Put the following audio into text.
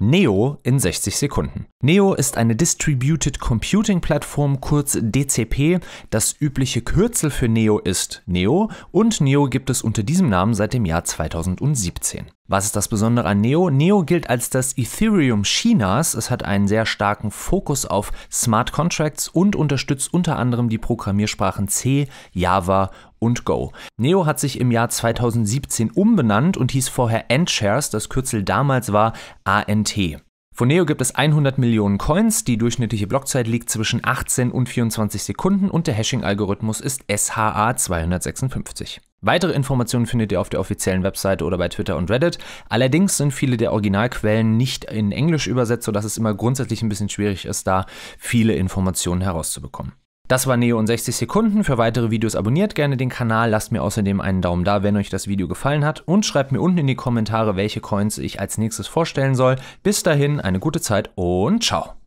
Neo in 60 Sekunden. Neo ist eine Distributed Computing Plattform, kurz DCP. Das übliche Kürzel für Neo ist Neo und Neo gibt es unter diesem Namen seit dem Jahr 2017. Was ist das Besondere an Neo? Neo gilt als das Ethereum Chinas. Es hat einen sehr starken Fokus auf Smart Contracts und unterstützt unter anderem die Programmiersprachen C, Java und Go. Neo hat sich im Jahr 2017 umbenannt und hieß vorher Endshares, das Kürzel damals war ANT. Von Neo gibt es 100 Millionen Coins, die durchschnittliche Blockzeit liegt zwischen 18 und 24 Sekunden und der Hashing-Algorithmus ist SHA 256. Weitere Informationen findet ihr auf der offiziellen Webseite oder bei Twitter und Reddit. Allerdings sind viele der Originalquellen nicht in Englisch übersetzt, sodass es immer grundsätzlich ein bisschen schwierig ist, da viele Informationen herauszubekommen. Das war Neo in 60 Sekunden. Für weitere Videos abonniert gerne den Kanal, lasst mir außerdem einen Daumen da, wenn euch das Video gefallen hat und schreibt mir unten in die Kommentare, welche Coins ich als nächstes vorstellen soll. Bis dahin, eine gute Zeit und ciao.